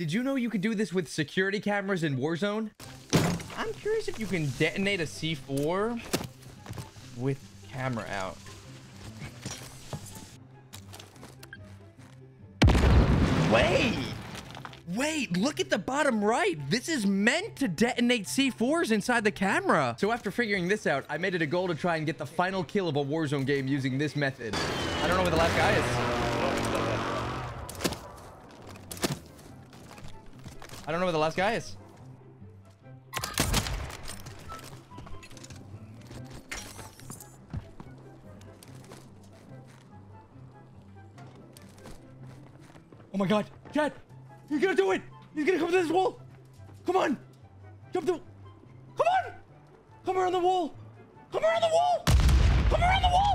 Did you know you could do this with security cameras in Warzone? I'm curious if you can detonate a C4 with camera out. Wait! Wait, look at the bottom right. This is meant to detonate C4s inside the camera. So after figuring this out, I made it a goal to try and get the final kill of a Warzone game using this method. I don't know where the last guy is. I don't know where the last guy is. Oh my god, Chad! He's gonna do it! He's gonna come to this wall! Come on! Jump the... Come on! Come around the wall! Come around the wall! Come around the wall!